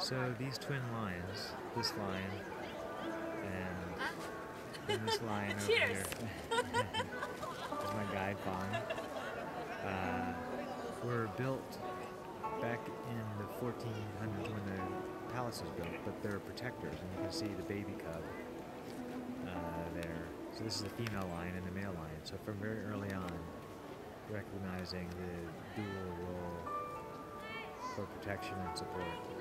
So these twin lions, this lion and then this lion over Cheers. here, is my guide fawn, uh, were built back in the 1400s when the palace was built, but they're protectors, and you can see the baby cub uh, there. So this is the female lion and the male lion. So from very early on, recognizing the dual role for protection and support.